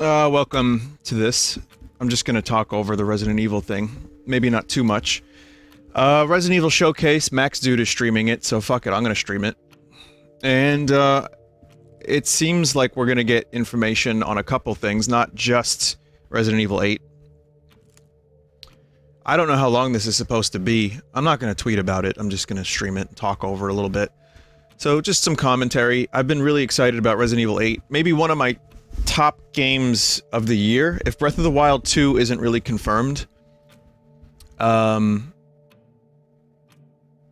Uh, welcome to this. I'm just gonna talk over the Resident Evil thing. Maybe not too much. Uh, Resident Evil Showcase, Max Dude is streaming it, so fuck it, I'm gonna stream it. And, uh, it seems like we're gonna get information on a couple things, not just Resident Evil 8. I don't know how long this is supposed to be. I'm not gonna tweet about it, I'm just gonna stream it and talk over it a little bit. So, just some commentary. I've been really excited about Resident Evil 8. Maybe one of my top games of the year. If Breath of the Wild 2 isn't really confirmed, um,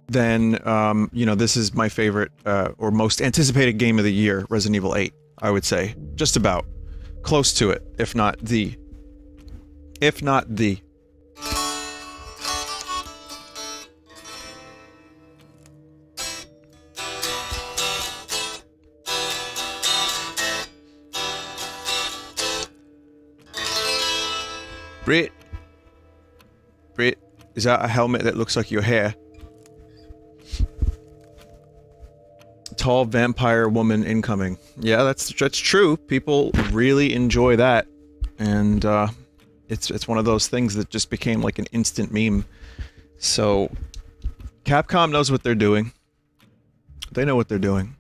then, um, you know, this is my favorite, uh, or most anticipated game of the year, Resident Evil 8, I would say. Just about. Close to it, if not the. If not the. Brit. Brit, is that a helmet that looks like your hair? Tall vampire woman incoming. Yeah, that's that's true. People really enjoy that. And uh it's it's one of those things that just became like an instant meme. So Capcom knows what they're doing. They know what they're doing.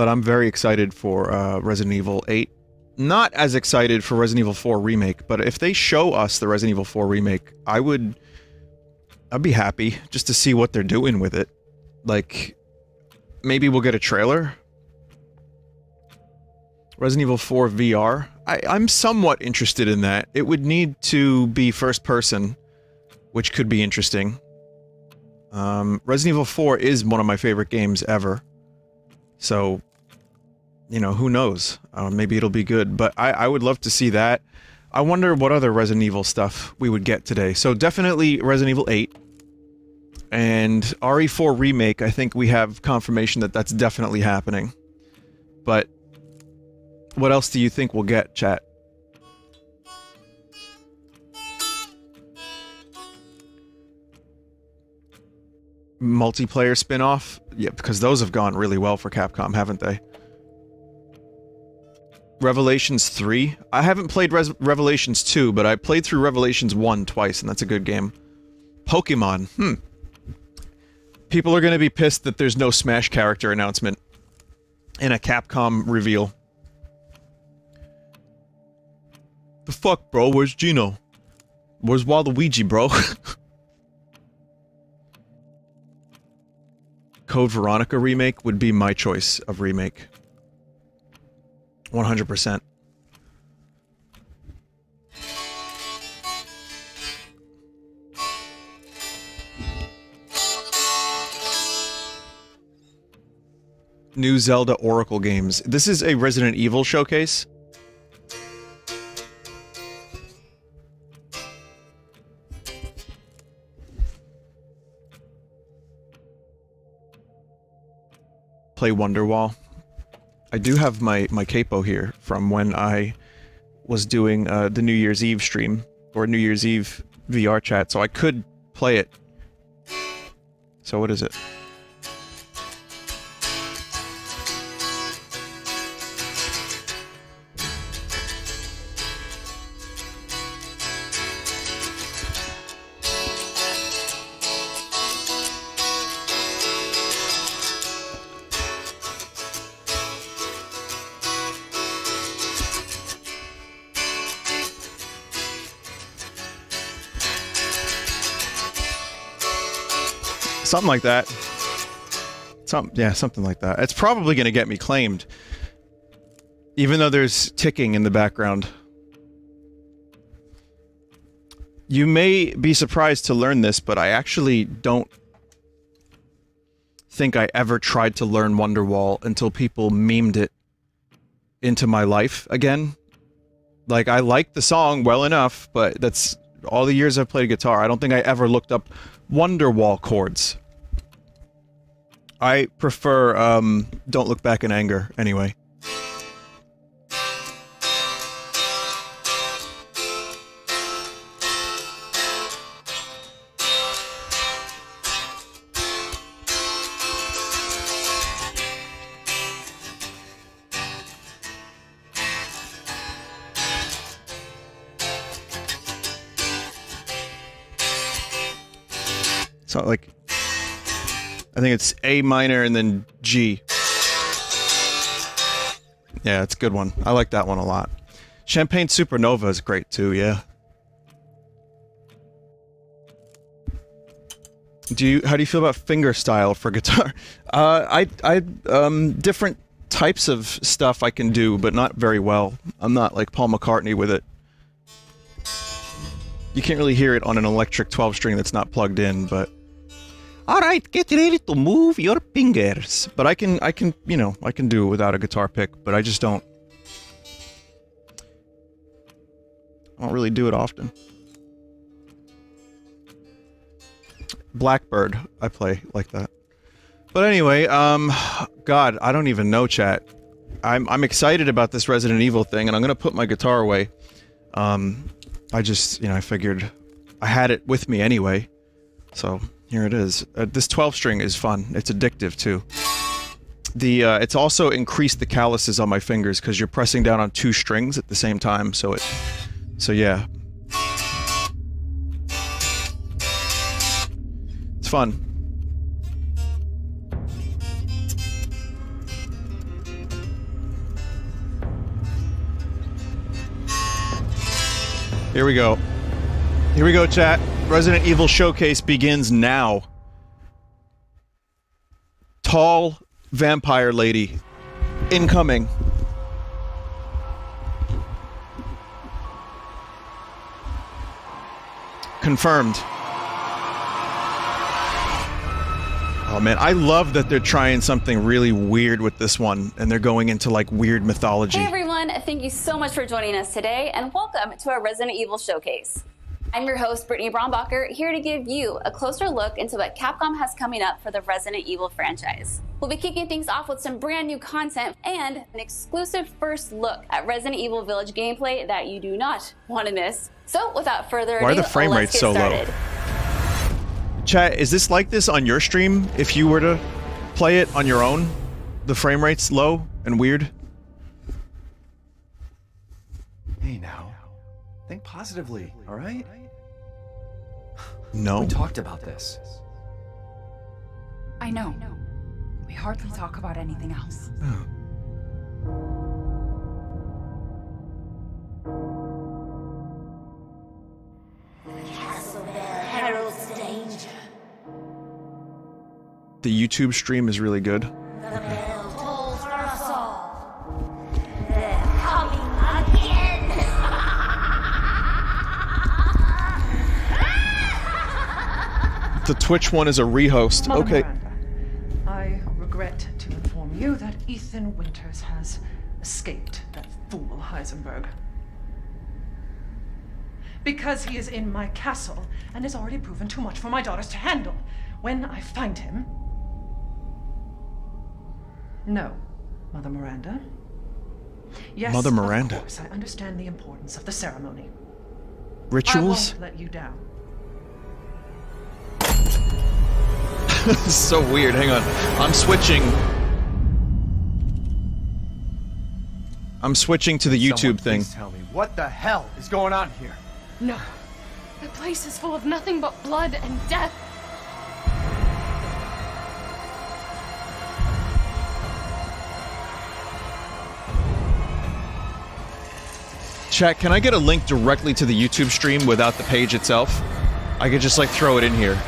But I'm very excited for uh, Resident Evil 8. Not as excited for Resident Evil 4 Remake, but if they show us the Resident Evil 4 Remake, I would... I'd be happy just to see what they're doing with it. Like, maybe we'll get a trailer? Resident Evil 4 VR? I, I'm somewhat interested in that. It would need to be first person, which could be interesting. Um, Resident Evil 4 is one of my favorite games ever. So, you know, who knows? Uh, maybe it'll be good. But I, I would love to see that. I wonder what other Resident Evil stuff we would get today. So definitely Resident Evil 8. And RE4 Remake, I think we have confirmation that that's definitely happening. But what else do you think we'll get, chat? multiplayer spin-off? Yeah, because those have gone really well for Capcom, haven't they? Revelations 3? I haven't played Revelations 2, but I played through Revelations 1 twice, and that's a good game. Pokemon, hmm. People are gonna be pissed that there's no Smash character announcement in a Capcom reveal. The fuck, bro? Where's Geno? Where's Waluigi, bro? Code Veronica remake would be my choice of remake. 100%. New Zelda Oracle games. This is a Resident Evil showcase. play Wonderwall. I do have my, my capo here from when I was doing uh, the New Year's Eve stream, or New Year's Eve VR chat, so I could play it. So what is it? Something like that. Some, yeah, something like that. It's probably going to get me claimed. Even though there's ticking in the background. You may be surprised to learn this, but I actually don't think I ever tried to learn Wonderwall until people memed it into my life again. Like, I like the song well enough, but that's all the years I've played guitar. I don't think I ever looked up Wonderwall chords. I prefer, um, Don't Look Back in Anger, anyway. I think it's A minor and then G. Yeah, it's a good one. I like that one a lot. Champagne Supernova is great too, yeah. Do you how do you feel about finger style for guitar? Uh I I um different types of stuff I can do, but not very well. I'm not like Paul McCartney with it. You can't really hear it on an electric 12 string that's not plugged in, but all right, get ready to move your fingers. But I can, I can, you know, I can do it without a guitar pick, but I just don't. I don't really do it often. Blackbird, I play like that. But anyway, um, God, I don't even know, chat. I'm I'm excited about this Resident Evil thing, and I'm gonna put my guitar away. Um, I just, you know, I figured I had it with me anyway, so here it is. Uh, this 12 string is fun. It's addictive too. The uh, it's also increased the calluses on my fingers because you're pressing down on two strings at the same time. So it, so yeah, it's fun. Here we go. Here we go, chat. Resident Evil Showcase begins now. Tall vampire lady. Incoming. Confirmed. Oh man, I love that they're trying something really weird with this one, and they're going into like weird mythology. Hey everyone, thank you so much for joining us today, and welcome to our Resident Evil Showcase. I'm your host, Brittany Brombacher, here to give you a closer look into what Capcom has coming up for the Resident Evil franchise. We'll be kicking things off with some brand new content and an exclusive first look at Resident Evil Village gameplay that you do not want to miss. So, without further ado, Why are the frame rates so started. low? Chat, is this like this on your stream? If you were to play it on your own, the frame rate's low and weird. Hey now. Think positively, alright? No. We talked about this. I know. We hardly talk about anything else. heralds. The YouTube stream is really good. The Twitch one is a rehost. Mother Okay. Miranda, I regret to inform you that Ethan Winters has escaped that fool Heisenberg. Because he is in my castle and has already proven too much for my daughters to handle. When I find him. No, Mother Miranda. Yes, Mother Miranda. Of course, I understand the importance of the ceremony. Rituals? I won't let you down. This is so weird. Hang on. I'm switching. I'm switching to the YouTube Someone thing. Please tell me what the hell is going on here. No. The place is full of nothing but blood and death. Chat, can I get a link directly to the YouTube stream without the page itself? I could just like throw it in here.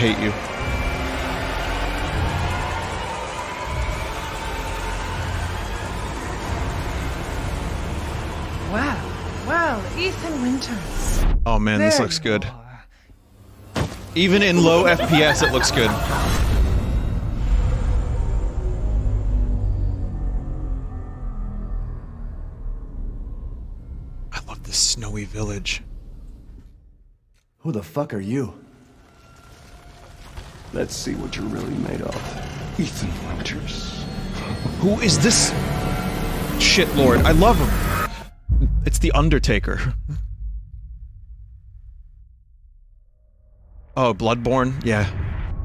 Hate you. Well, well, Ethan Winters. Oh man, this looks good. are. Even in low FPS, it looks good. I love this snowy village. Who the fuck are you? Let's see what you're really made of. Ethan Winters. Who is this shit lord? I love him. It's the Undertaker. Oh, Bloodborne? Yeah.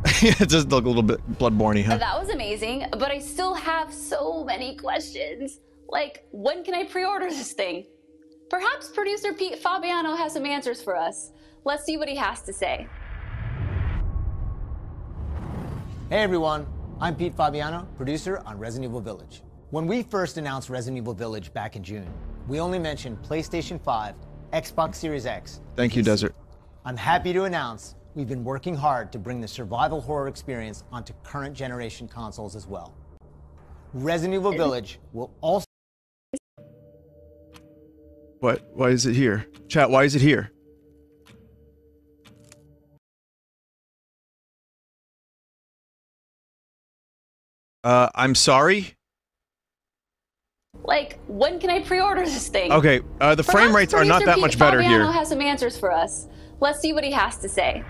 it just look a little bit bloodborne huh? That was amazing, but I still have so many questions. Like, when can I pre order this thing? Perhaps producer Pete Fabiano has some answers for us. Let's see what he has to say. Hey everyone, I'm Pete Fabiano, producer on Resident Evil Village. When we first announced Resident Evil Village back in June, we only mentioned PlayStation 5, Xbox Series X. Thank you, Desert. I'm happy to announce we've been working hard to bring the survival horror experience onto current generation consoles as well. Resident Evil Village will also What? Why is it here? Chat, why is it here? Uh, I'm sorry? Like, when can I pre order this thing? Okay, uh, the frame rates are not that Pete much better Fabiano here. has some answers for us. Let's see what he has to say.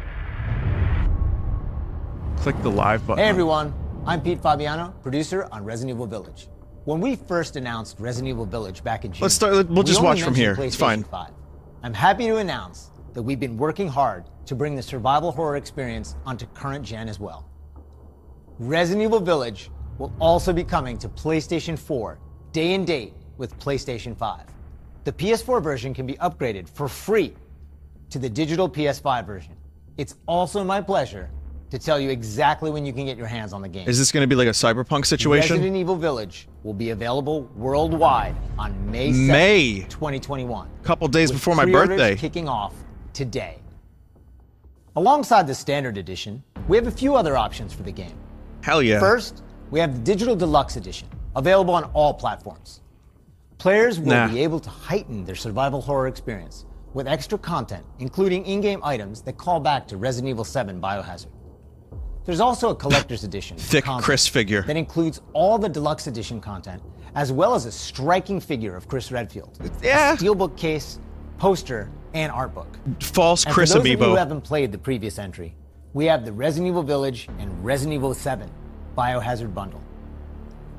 Click the live button. Hey everyone, I'm Pete Fabiano, producer on Resident Evil Village. When we first announced Resident Evil Village back in June, Let's start- we'll we just only watch from here. It's fine. 5. I'm happy to announce that we've been working hard to bring the survival horror experience onto current gen as well. Resident Evil Village will also be coming to PlayStation 4 day and date with PlayStation 5. The PS4 version can be upgraded for free to the digital PS5 version. It's also my pleasure to tell you exactly when you can get your hands on the game. Is this going to be like a cyberpunk situation? Resident Evil Village will be available worldwide on May 7th, May. 2021. Couple days before my birthday. Kicking off today. Alongside the standard edition, we have a few other options for the game. Hell yeah. First, we have the Digital Deluxe Edition, available on all platforms. Players will Nah. be able to heighten their survival horror experience with extra content, including in game items that call back to Resident Evil 7 Biohazard. There's also a collector's edition. Thick Chris figure. That includes all the deluxe edition content, as well as a striking figure of Chris Redfield. Yeah. A steelbook case, poster, and art book. False And Chris for those of you who haven't played the previous entry, we have the Resident Evil Village and Resident Evil 7 Biohazard Bundle.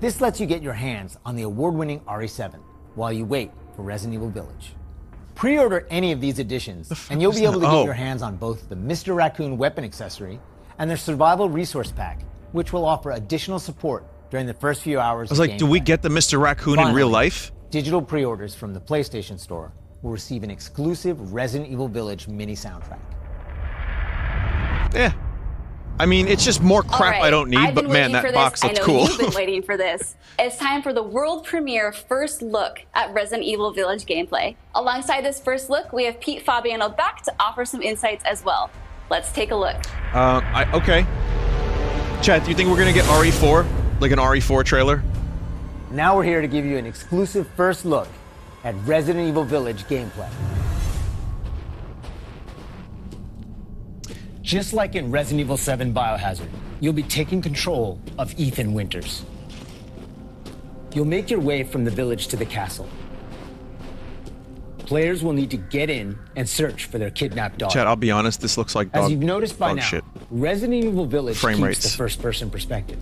This lets you get your hands on the award-winning RE7 while you wait for Resident Evil Village. Pre-order any of these editions, and you'll be able to that? get Oh. your hands on both the Mr. Raccoon weapon accessory and their survival resource pack, which will offer additional support during the first few hours. I was like, do we get the Mr. Raccoon in real life? Digital pre-orders from the PlayStation Store will receive an exclusive Resident Evil Village mini soundtrack. Yeah. I mean, it's just more crap right, I don't need, I've but been man, waiting for that this. box I looks know cool. You've been waiting for this. It's time for the world premiere first look at Resident Evil Village gameplay. Alongside this first look, we have Pete Fabiano back to offer some insights as well. Let's take a look. Uh, I, okay. Chat, do you think we're gonna get RE4? Like an RE4 trailer? Now we're here to give you an exclusive first look at Resident Evil Village gameplay. Just like in Resident Evil 7 Biohazard, you'll be taking control of Ethan Winters. You'll make your way from the village to the castle. Players will need to get in and search for their kidnapped daughter. Chat, I'll be honest, this looks like dog, As you've noticed by now, shit. Resident Evil Village Frame keeps rates. the first-person perspective.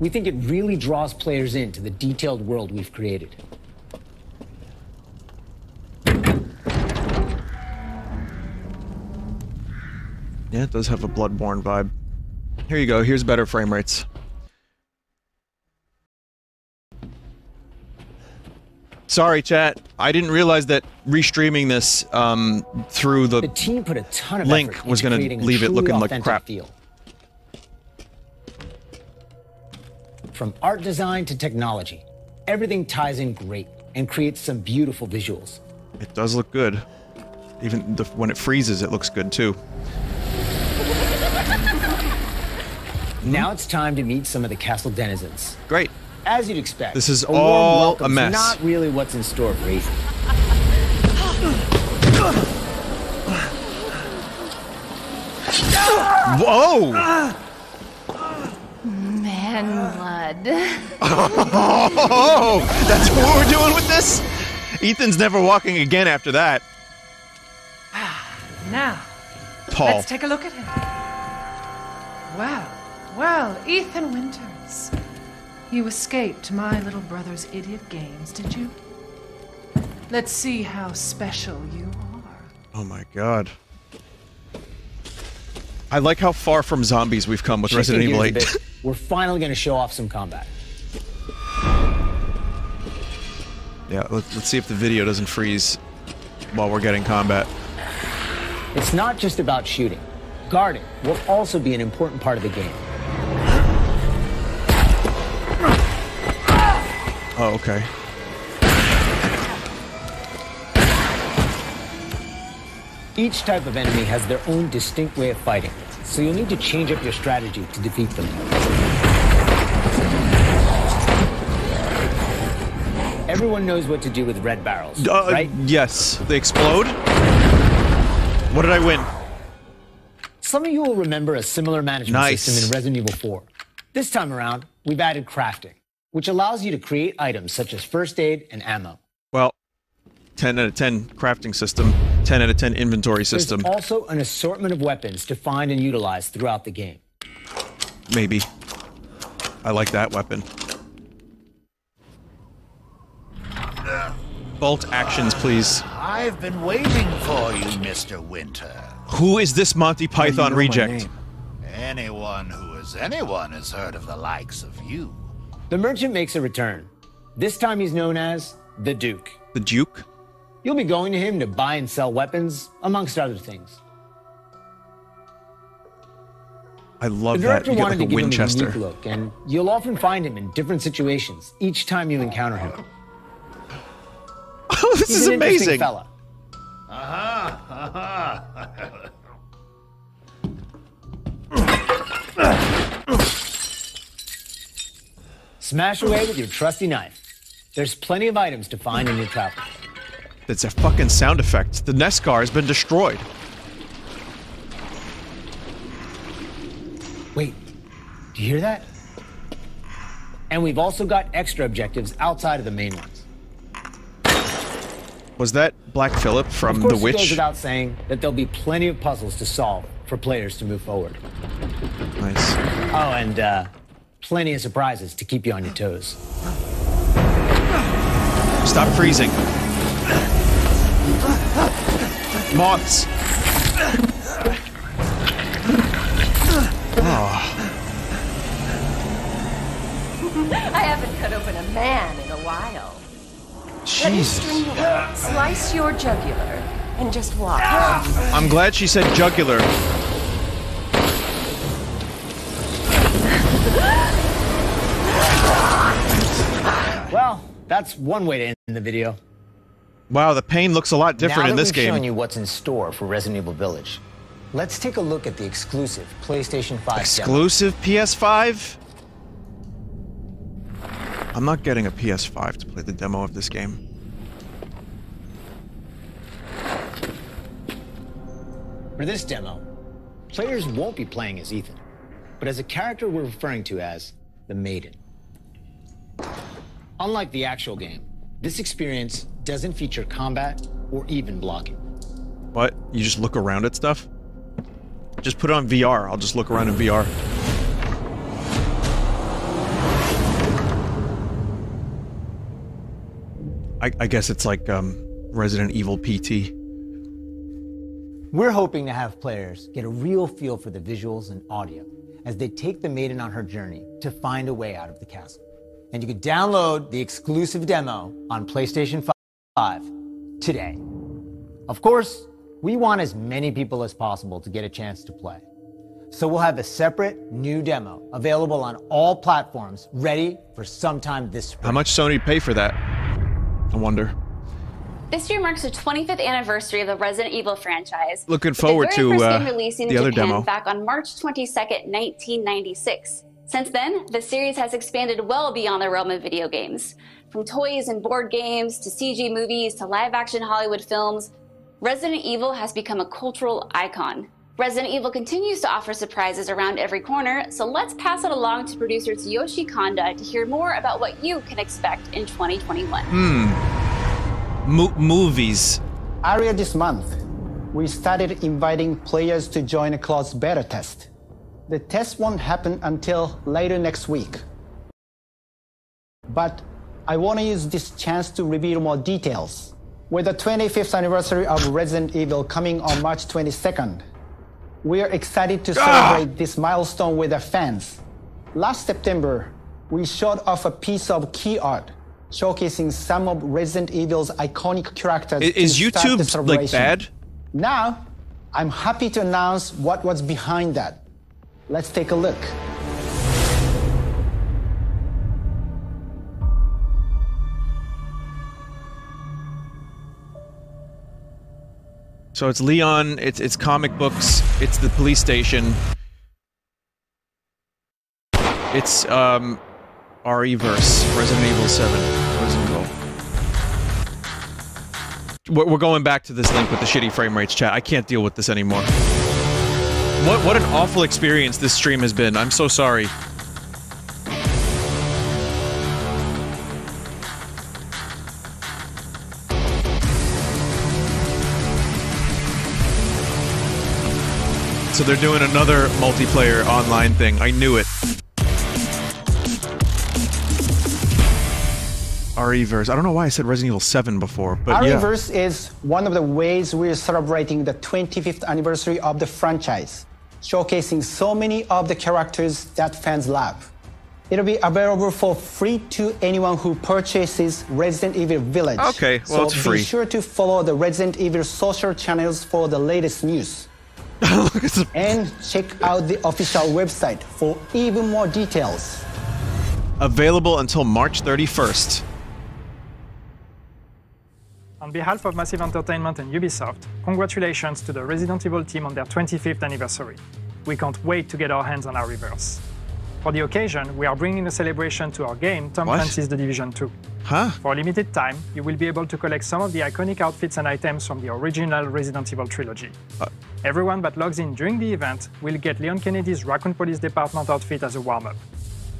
We think it really draws players into the detailed world we've created. Yeah, it does have a Bloodborne vibe. Here you go, here's better frame rates. Sorry, chat. I didn't realize that restreaming this um, through the The team put a ton of Link was gonna leave it looking like crap. Feel. From art design to technology, everything ties in great and creates some beautiful visuals. It does look good. Even the, when it freezes, it looks good too. Mm-hmm. Now it's time to meet some of the castle denizens. Great. As you'd expect, This is a all a mess. Not really what's in store for Ethan. Whoa! Man blood. Oh, that's what we're doing with this? Ethan's never walking again after that. Ah, now, Paul. let's take a look at him. Well, well, Ethan Winters. You escaped my little brother's idiot games, did you? Let's see how special you are. Oh my god. I like how far from zombies we've come with Shifting Resident Evil 8. we're finally going to show off some combat. yeah, let, let's see if the video doesn't freeze while we're getting combat. It's not just about shooting. Guarding will also be an important part of the game. Oh, okay. Each type of enemy has their own distinct way of fighting, so you'll need to change up your strategy to defeat them. Everyone knows what to do with red barrels, Uh, right? Yes. They explode? What did I win? Some of you will remember a similar management Nice. system in Resident Evil 4. This time around, we've added crafting, which allows you to create items such as first aid and ammo. Well, 10 out of 10 crafting system, 10 out of 10 inventory There's system. also an assortment of weapons to find and utilize throughout the game. Maybe. I like that weapon. Bolt actions, please. I've been waiting for you, Mr. Winter. Who is this Monty Python reject? Anyone who is anyone has heard of the likes of you. The merchant makes a return. This time he's known as the Duke. The Duke? You'll be going to him to buy and sell weapons, amongst other things. I love the that. director You get wanted like a to give Winchester. him a unique look, and you'll often find him in different situations each time you encounter him. Oh, this He's is an interesting amazing. fella. Aha! Aha! Smash away with your trusty knife. There's plenty of items to find in your travels. That's a fucking sound effect. The Nescar has been destroyed. Wait, do you hear that? And we've also got extra objectives outside of the main ones. Was that Black Phillip from The it Witch? goes without saying that there'll be plenty of puzzles to solve for players to move forward. Nice. Oh, and uh, plenty of surprises to keep you on your toes. Stop freezing. Moths. Oh, I haven't cut open a man in a while. Let me Jesus. string you up, slice your jugular, and just watch. I'm glad she said jugular. Well, that's one way to end the video. Wow, the pain looks a lot different now in that this we've shown game. you what's in store for Resident Evil Village, let's take a look at the exclusive PlayStation 5 demo. Exclusive PS5? I'm not getting a PS5 to play the demo of this game. For this demo, players won't be playing as Ethan, but as a character we're referring to as the Maiden. Unlike the actual game, this experience doesn't feature combat or even blocking. What? You just look around at stuff? Just put it on VR. I'll just look around in VR. I, I guess it's like um, Resident Evil PT. We're hoping to have players get a real feel for the visuals and audio as they take the maiden on her journey to find a way out of the castle. And you can download the exclusive demo on PlayStation 5 today. Of course, we want as many people as possible to get a chance to play. So we'll have a separate new demo available on all platforms ready for sometime this spring. How much Sony pay for that? I wonder. This year marks the 25th anniversary of the Resident Evil franchise. Looking forward the very to, first uh, game releasing the in other Japan demo. back on March 22nd, 1996. Since then, the series has expanded well beyond the realm of video games. From toys and board games to CG movies to live action Hollywood films, Resident Evil has become a cultural icon. Resident Evil continues to offer surprises around every corner, so let's pass it along to producer Tsuyoshi Kanda to hear more about what you can expect in 2021. Hmm. Mo- movies. Earlier this month, we started inviting players to join a closed beta test. The test won't happen until later next week. But I want to use this chance to reveal more details. With the 25th anniversary of Resident Evil coming on March 22nd, We are excited to Ah! celebrate this milestone with our fans. Last September, we showed off a piece of key art showcasing some of Resident Evil's iconic characters. I- to is YouTube like bad? Now, I'm happy to announce what was behind that. Let's take a look. So it's Leon, it's it's comic books, it's the police station. It's um RE verse, Resident Evil 7. Resident Evil. We're we're going back to this link with the shitty frame rates chat. I can't deal with this anymore. What what an awful experience this stream has been. I'm so sorry. So they're doing another multiplayer online thing. I knew it. RE-verse. I don't know why I said Resident Evil 7 before, but yeah. RE-verse is one of the ways we're celebrating the 25th anniversary of the franchise, showcasing so many of the characters that fans love. It'll be available for free to anyone who purchases Resident Evil Village. Okay, well, so it's free. be sure to follow the Resident Evil social channels for the latest news. and check out the official website for even more details. Available until March 31st. On behalf of Massive Entertainment and Ubisoft, congratulations to the Resident Evil team on their 25th anniversary. We can't wait to get our hands on our reverse. For the occasion, we are bringing a celebration to our game, Tom What? Clancy's The Division 2. Huh? For a limited time, you will be able to collect some of the iconic outfits and items from the original Resident Evil trilogy. Uh. Everyone that logs in during the event will get Leon Kennedy's Raccoon Police Department outfit as a warm-up.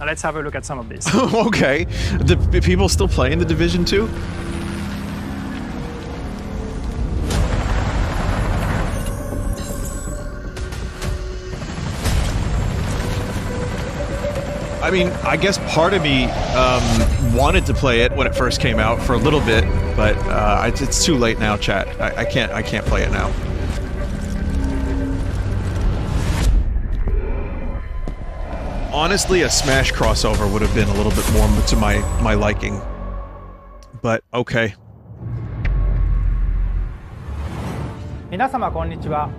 Now let's have a look at some of these. okay. The, people still playing the Division 2? I mean, I guess part of me um, wanted to play it when it first came out for a little bit, but uh, it's, it's too late now, chat. I, I can't. I can't play it now. Honestly, a Smash crossover would have been a little bit more to my my liking. But okay. 皆様こんにちは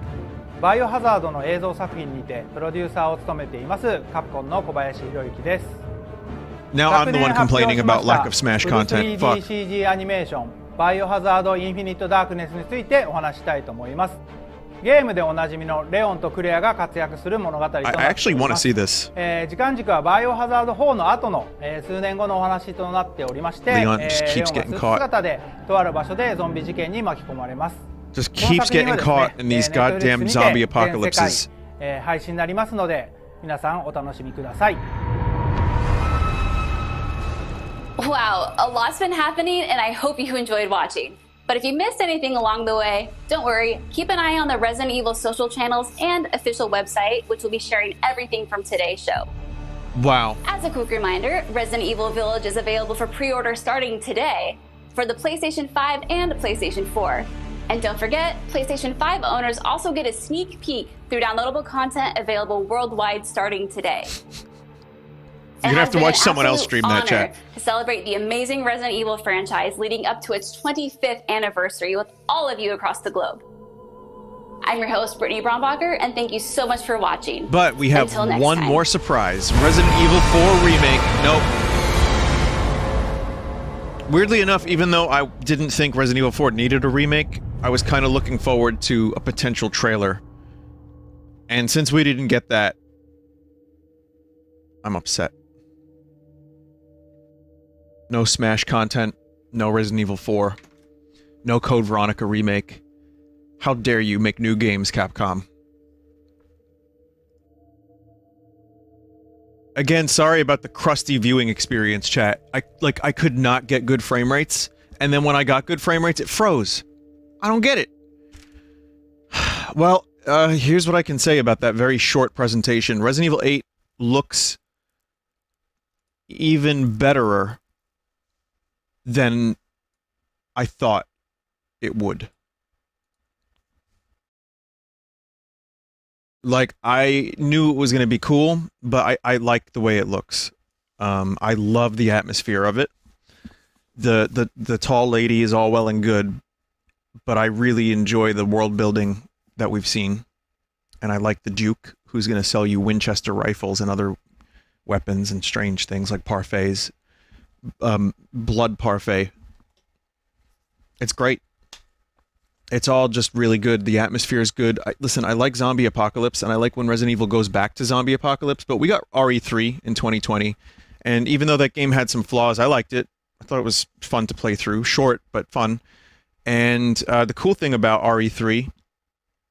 バイオハザードの映像作品にてプロデューサーを務めていますカプコンの小林博之です Now I'm the one complaining about lack of Smash content. Fuck. フル 3DCG アニメーションバイオハザードインフィニットダークネスについてお話したいと思いますゲームでおなじみのレオンとクレアが活躍する物語となってお I り I ます.えー時間軸はバイオハザード4の後の、えー数年後のお話となっておりまして、レオンが getting スー.姿でとある場所でゾンビ事件に巻き込まれます Just この keeps 作品 getting はですね caught in these えー goddamn Netflix zombie にて全世界 apocalypses. えー配信になりますので皆さんお楽しみください Wow, a lot's been happening, and I hope you enjoyed watching. But if you missed anything along the way, don't worry. Keep an eye on the Resident Evil social channels and official website, which will be sharing everything from today's show. Wow. As a quick reminder, Resident Evil Village is available for pre order starting today for the PlayStation 5 and PlayStation 4. And don't forget, PlayStation 5 owners also get a sneak peek through downloadable content available worldwide starting today. You're gonna have to watch someone else stream that chat. To celebrate the amazing Resident Evil franchise leading up to its 25th anniversary with all of you across the globe. I'm your host, Brittany Brombacher, and thank you so much for watching. But we have one time. more surprise. Resident Evil 4 remake. Nope. Weirdly enough, even though I didn't think Resident Evil 4 needed a remake, I was kind of looking forward to a potential trailer. And since we didn't get that, I'm upset. No Smash content, no Resident Evil 4, no Code Veronica remake. How dare you make new games, Capcom? Again, sorry about the crusty viewing experience, chat. I like I could not get good frame rates, and then when I got good frame rates, it froze. I don't get it. well, uh, here's what I can say about that very short presentation. Resident Evil 8 looks even betterer than I thought it would. Like I knew it was going to be cool, but I I like the way it looks. Um, I love the atmosphere of it. The the the tall lady is all well and good, but I really enjoy the world building that we've seen, and I like the Duke, who's going to sell you Winchester rifles and other weapons and strange things like parfaits, um, blood parfait. It's great. It's all just really good. The atmosphere is good. I, listen, I like zombie apocalypse, and I like when Resident Evil goes back to zombie apocalypse. But we got RE3 in 2020, and even though that game had some flaws, I liked it. I thought it was fun to play through. Short but fun. And uh, the cool thing about RE3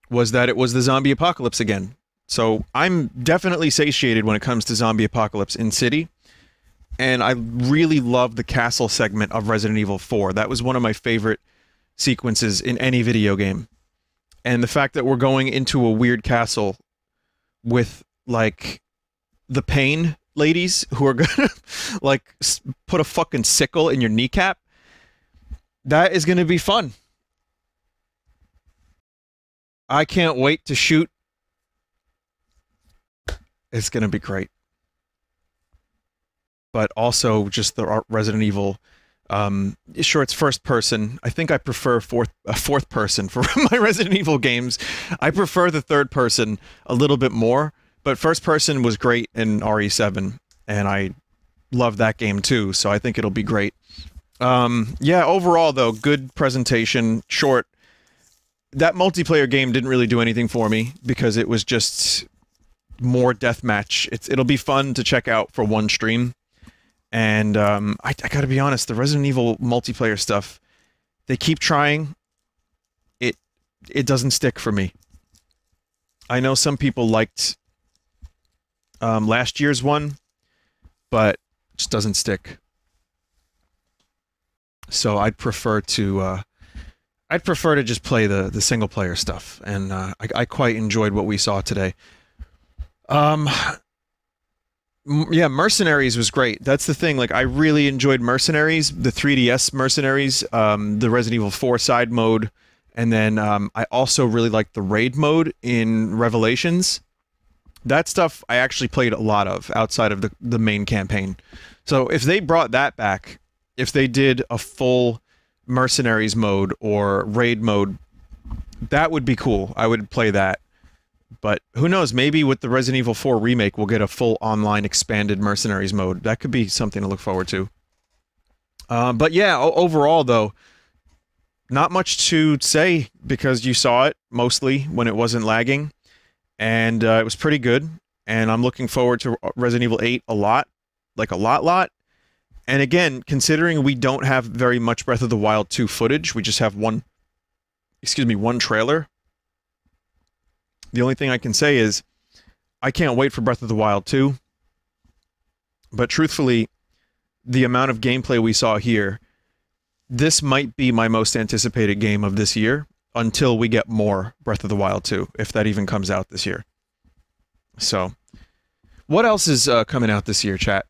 was that it was the zombie apocalypse again. So I'm definitely satiated when it comes to zombie apocalypse in City. And I really love the castle segment of Resident Evil 4. That was one of my favorite sequences in any video game. And the fact that we're going into a weird castle with like the pain ladies who are gonna like put a fucking sickle in your kneecap, that is gonna be fun. I can't wait to shoot it's going to be great. But also just the Resident Evil. Um, sure, it's first person. I think I prefer fourth uh, fourth person for my Resident Evil games. I prefer the third person a little bit more, but first person was great in RE7, and I love that game too. So I think it'll be great. Um, yeah, overall though, good presentation. Short. That multiplayer game didn't really do anything for me because it was just more deathmatch. It's it'll be fun to check out for one stream. And um, I, I gotta be honest, the Resident Evil multiplayer stuff, they keep trying. It it doesn't stick for me. I know some people liked um, last year's one, but just doesn't stick. So I'd prefer to uh, I'd prefer to just play the the single player stuff, and uh, I, I quite enjoyed what we saw today. Um, yeah, Mercenaries was great. That's the thing. Like, I really enjoyed Mercenaries, the 3DS Mercenaries, um, the Resident Evil 4 side mode, and then um, I also really liked the raid mode in Revelations. That stuff I actually played a lot of outside of the, the main campaign. So if they brought that back, if they did a full Mercenaries mode or raid mode, that would be cool. I would play that. But who knows? Maybe with the Resident Evil 4 remake, we'll get a full online expanded Mercenaries mode. That could be something to look forward to. Uh, but yeah, overall though, not much to say because you saw it mostly when it wasn't lagging, and uh, it was pretty good. And I'm looking forward to Resident Evil 8 a lot, like a lot, lot. And again, considering we don't have very much Breath of the Wild 2 footage, we just have one, excuse me, one trailer the only thing I can say is I can't wait for Breath of the Wild 2. But truthfully, the amount of gameplay we saw here, this might be my most anticipated game of this year until we get more Breath of the Wild 2, if that even comes out this year. So, what else is uh, coming out this year, chat?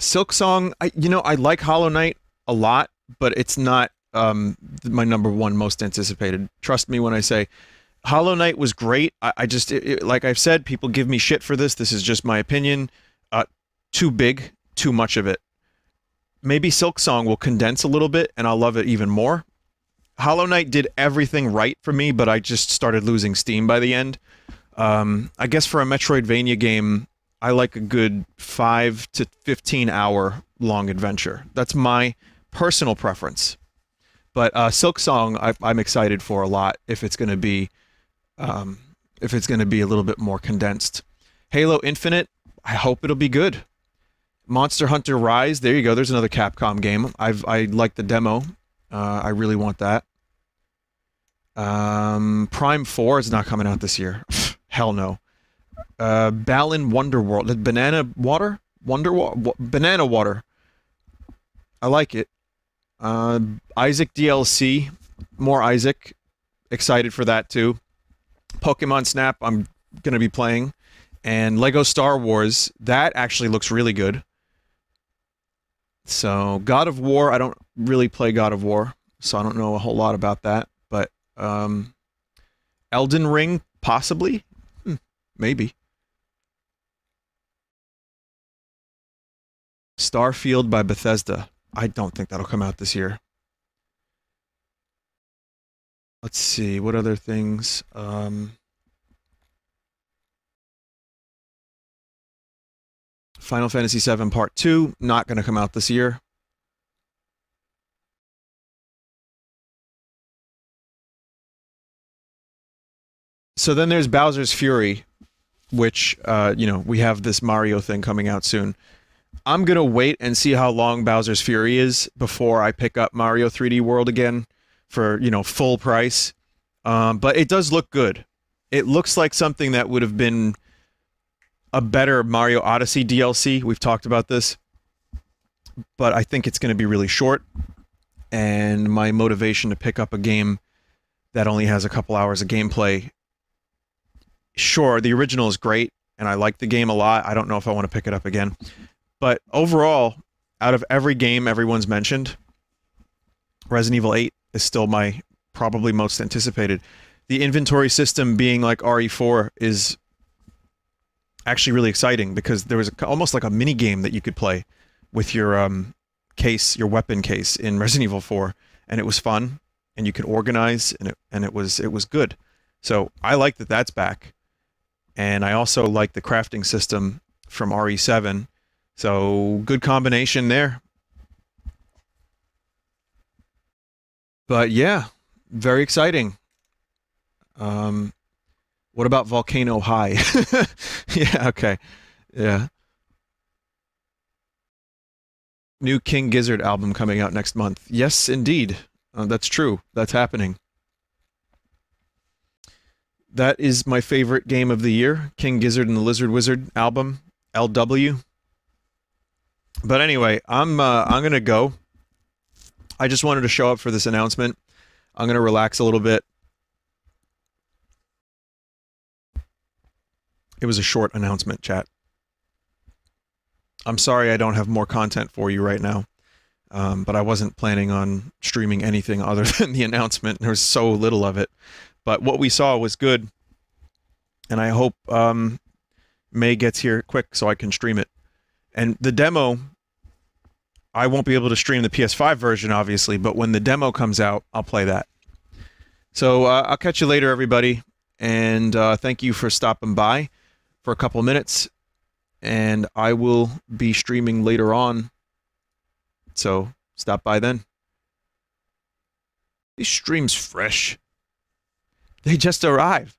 Silksong, I, you know, I like Hollow Knight a lot, but it's not um, my number one most anticipated. Trust me when I say Hollow Knight was great. I, I just, it, it, like I've said, people give me shit for this. This is just my opinion. Uh, too big, too much of it. Maybe Silksong will condense a little bit and I'll love it even more. Hollow Knight did everything right for me, but I just started losing steam by the end. Um, I guess for a Metroidvania game, I like a good 5 to 15 hour long adventure. That's my personal preference. But uh, Silksong, I, am excited for a lot if it's going to be, um, if it's going to be a little bit more condensed. Halo Infinite, I hope it'll be good. Monster Hunter Rise, there you go. There's another Capcom game. I've I like the demo. Uh, I really want that. Um, Prime Four is not coming out this year. Hell no. Uh, Balan Wonderworld, Banana Water, Wonder Banana Water. I like it. Uh, Isaac DLC, more Isaac. Excited for that too. Pokemon Snap, I'm gonna be playing, and Lego Star Wars. That actually looks really good. So God of War, I don't really play God of War, so I don't know a whole lot about that. But Um, Elden Ring, possibly, hmm, maybe. Starfield by Bethesda. I don't think that'll come out this year. Let's see what other things. Um, Final Fantasy VII Part 2, not going to come out this year. So then there's Bowser's Fury, which, uh, you know, we have this Mario thing coming out soon. I'm going to wait and see how long Bowser's Fury is before I pick up Mario 3D World again for, you know, full price. Um, but it does look good. It looks like something that would have been a better Mario Odyssey DLC. We've talked about this. But I think it's going to be really short. And my motivation to pick up a game that only has a couple hours of gameplay. Sure, the original is great, and I like the game a lot. I don't know if I want to pick it up again. But overall, out of every game everyone's mentioned, Resident Evil 8 is still my probably most anticipated. The inventory system being like RE4 is actually really exciting because there was a, almost like a mini game that you could play with your um, case, your weapon case in Resident Evil 4, and it was fun, and you could organize, and it and it was it was good. So I like that that's back, and I also like the crafting system from RE7. So good combination there. But yeah, very exciting. Um, what about Volcano High? yeah, okay. Yeah. New King Gizzard album coming out next month. Yes, indeed. Uh, that's true. That's happening. That is my favorite game of the year King Gizzard and the Lizard Wizard album, LW. But anyway, I'm uh, I'm gonna go. I just wanted to show up for this announcement. I'm gonna relax a little bit. It was a short announcement, chat. I'm sorry I don't have more content for you right now, um, but I wasn't planning on streaming anything other than the announcement. There was so little of it, but what we saw was good, and I hope um, May gets here quick so I can stream it. And the demo, I won't be able to stream the PS5 version, obviously, but when the demo comes out, I'll play that. So uh, I'll catch you later, everybody, and uh, thank you for stopping by for a couple minutes, and I will be streaming later on. So stop by then. These streams fresh. They just arrived.